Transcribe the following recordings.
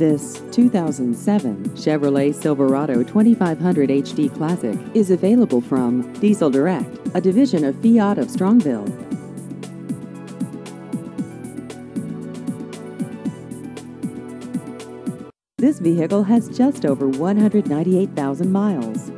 This 2007 Chevrolet Silverado 2500 HD Classic is available from Diesel Direct, a division of Fiat of Strongsville. This vehicle has just over 198,000 miles.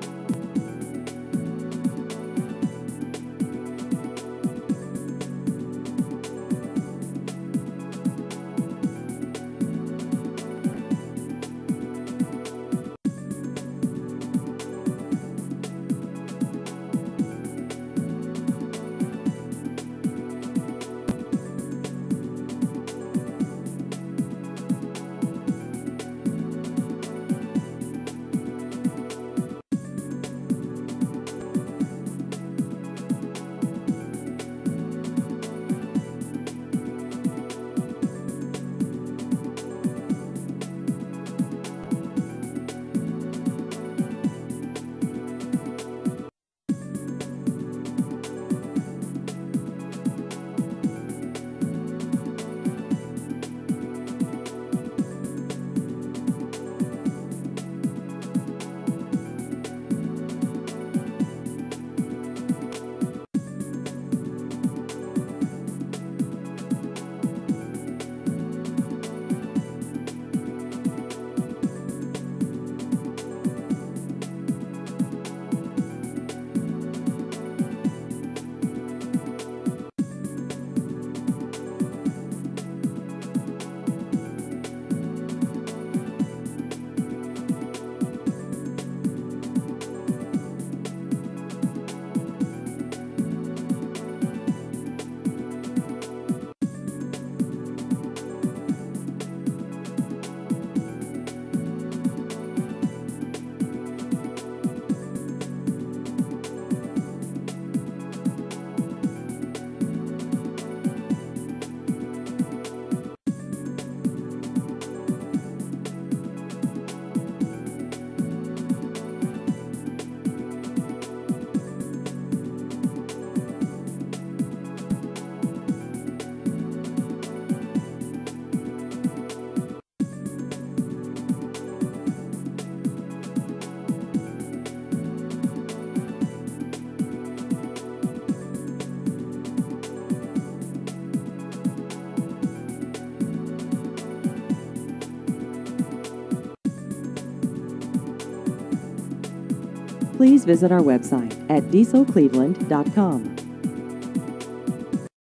Please visit our website at dieselcleveland.com.